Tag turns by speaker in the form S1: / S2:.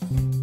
S1: Bye.